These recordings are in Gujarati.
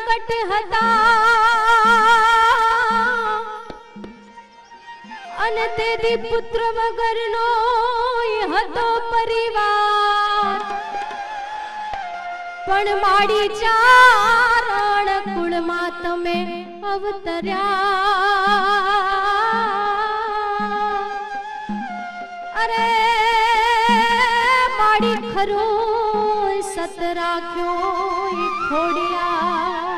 સંકટ હતા. અને તેથી પુત્ર વગરનો હતો પરિવાર. પણ માડી ચારણ કુળમાં તમે અવતર્યા. અરે માડી ખરું સત રાખ્યો ખોડિયા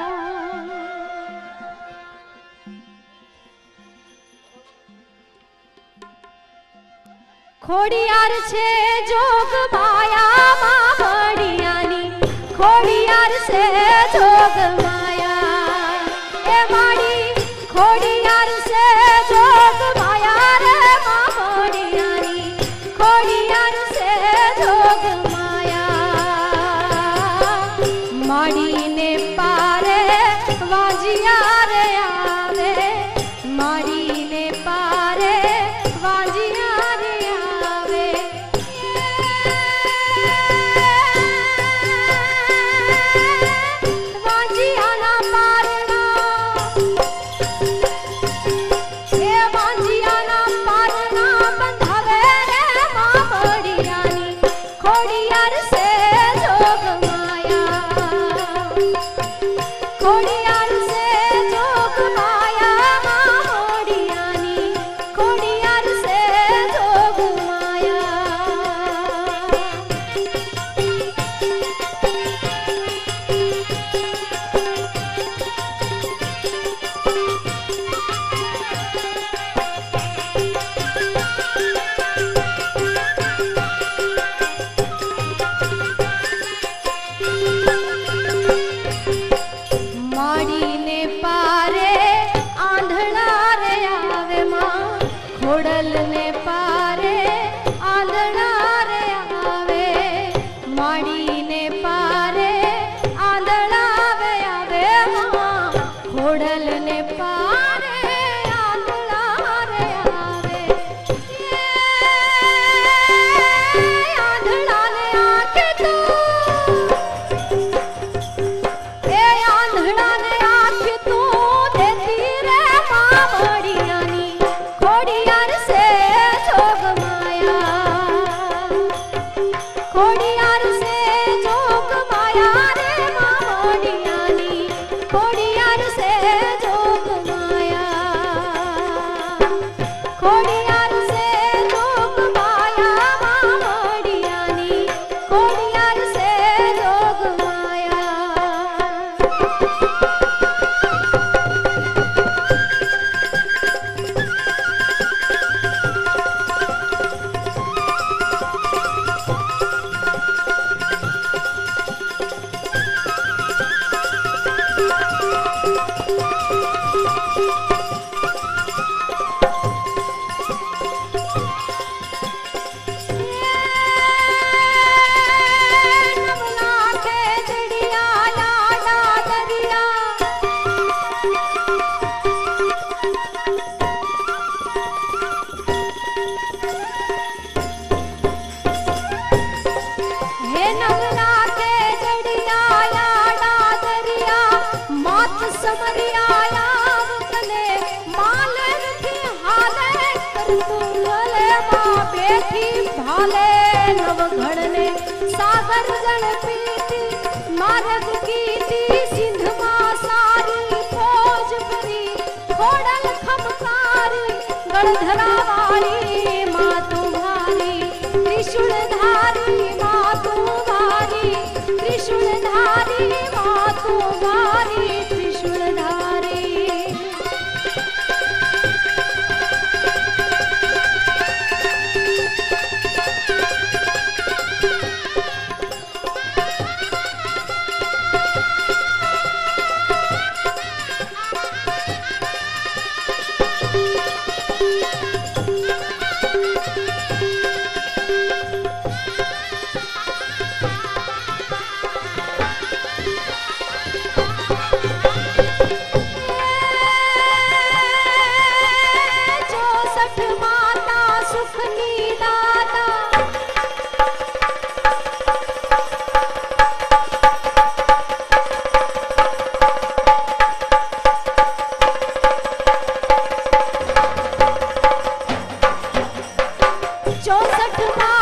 ખોડિયાર છે જોગ માયા માં બળિયાની ખોડિયાર છે જોગ Morning. पार மருதளப்பி चौसठ माँ